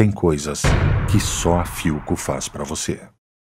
Tem coisas que só a Filco faz para você.